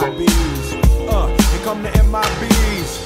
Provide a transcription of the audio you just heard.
MIBs. Uh, here come the MIBs.